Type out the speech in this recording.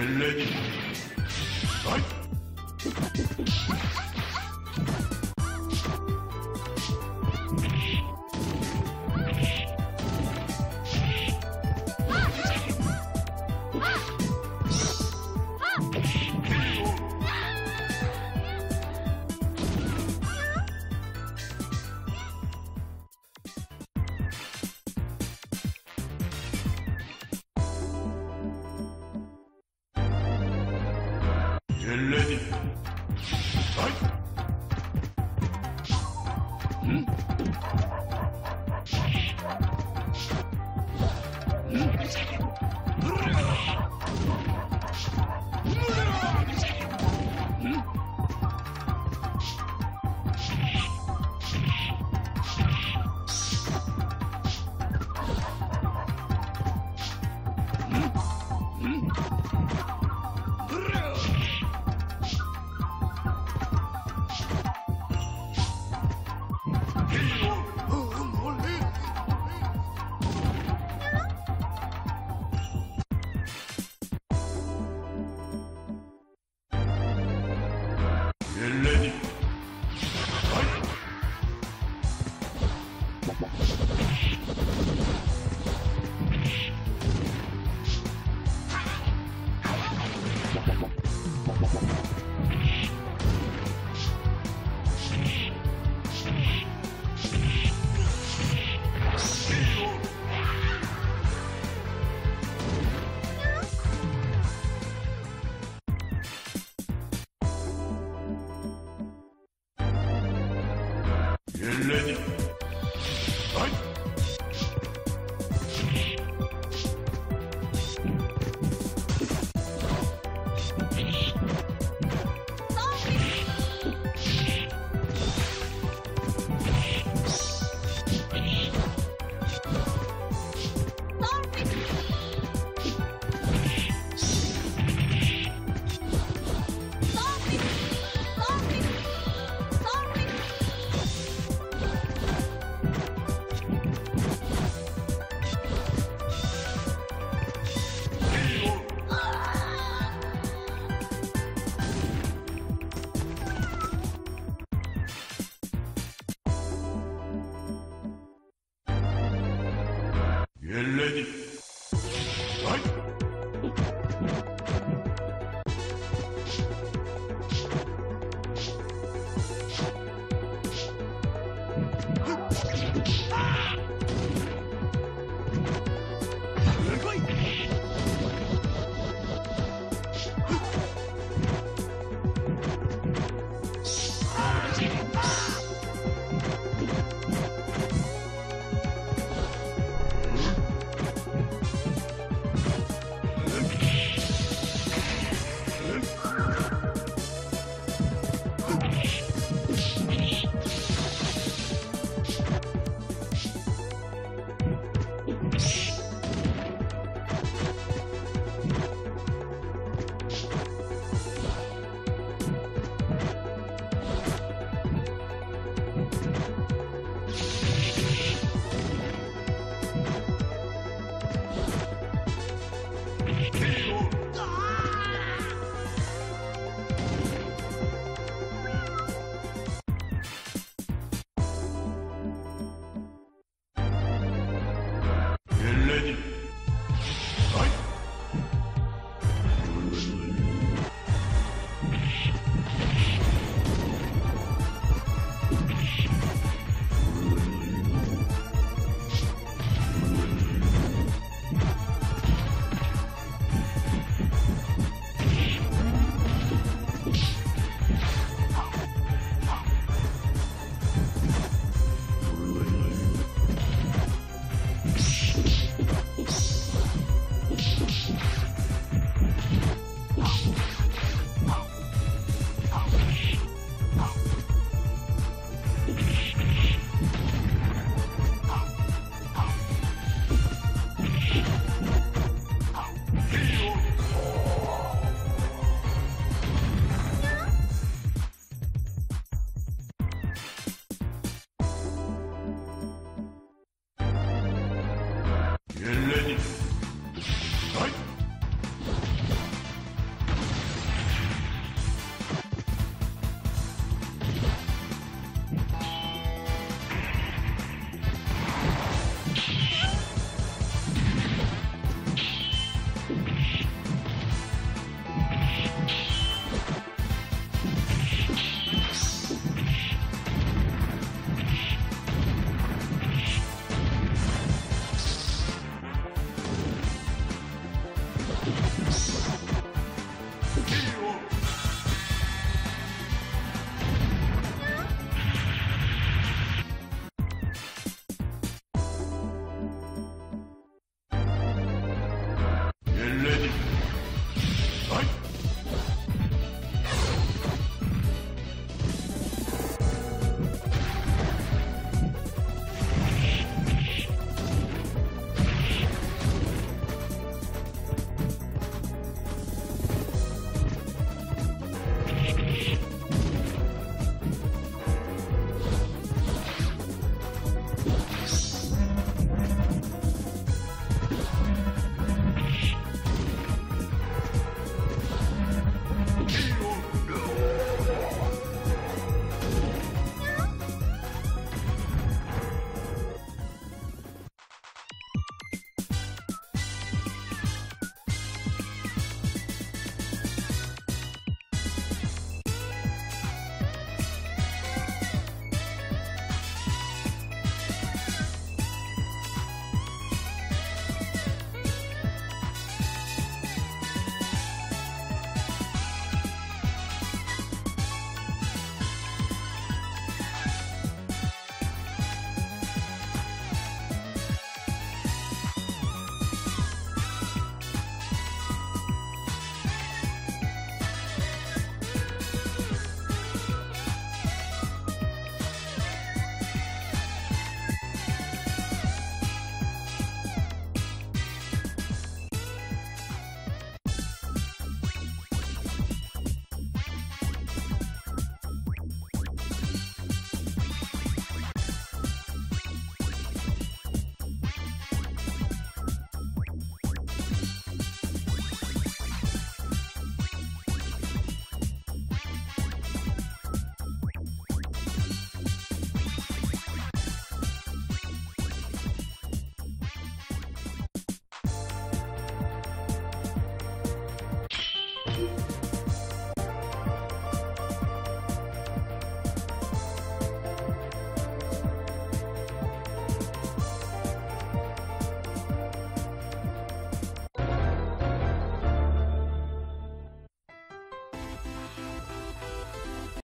Ellerini Ready.